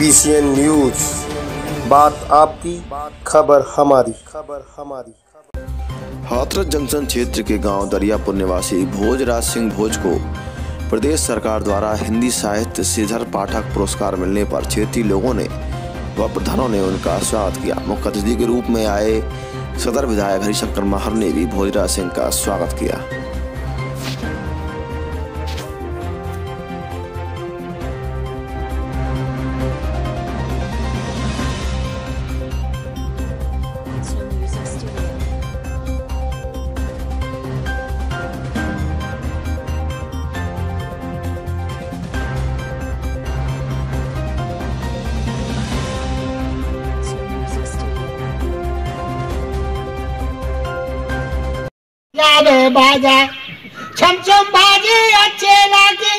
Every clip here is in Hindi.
बीसीएन न्यूज़ बात आपकी, खबर हमारी। खबर हमारी हाथरस जंक्शन क्षेत्र के गाँव दरियापुर निवासी भोजराज सिंह भोज को प्रदेश सरकार द्वारा हिंदी साहित्य श्रीधर पाठक पुरस्कार मिलने पर क्षेत्रीय लोगों ने व प्रधानों ने उनका स्वागत किया। मुख्य अतिथि के रूप में आए सदर विधायक हरिशंकर महर ने भी भोजराज सिंह का स्वागत किया। यादव बाजा। छम छम बाजे अच्छे लागे।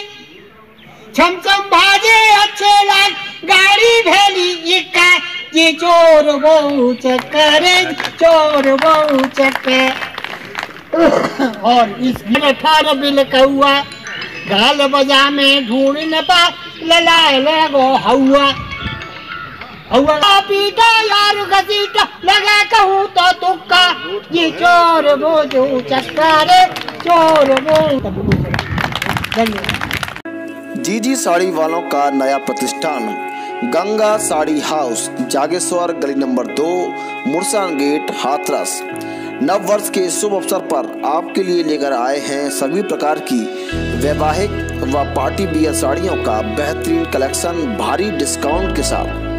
छम छम बाजे अच्छे लाग। गाड़ी भेली इका ये चोर बहु चक्कर चोर बहु चक्कर। और इसमें अठारह बिल कौआ गाल बजा में ढूंढ न पा ललाए लगो हौआ। पीटा यार घसीटा कहूँ तो तुक्का। ये चोर चोर धन्यवाद। जीजी साड़ी वालों का नया प्रतिष्ठान, गंगा साड़ी हाउस, जागेश्वर गली नंबर दो, मुरसान गेट, हाथरस। नव वर्ष के शुभ अवसर पर आपके लिए लेकर आए हैं सभी प्रकार की वैवाहिक व पार्टी बियर साड़ियों का बेहतरीन कलेक्शन, भारी डिस्काउंट के साथ।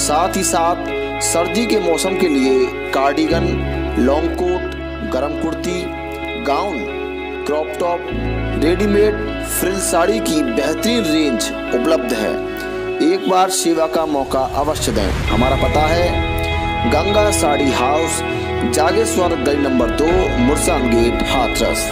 साथ ही साथ सर्दी के मौसम के लिए कार्डिगन लॉन्ग कोट गर्म kurti, gown, crop top, readymade frill sari की बेहतरीन रेंज उपलब्ध है। एक बार सेवा का मौका अवश्य दें। हमारा पता है, गंगा साड़ी हाउस, जागेश्वर गली नंबर दो मुरसान गेट, हाथरस।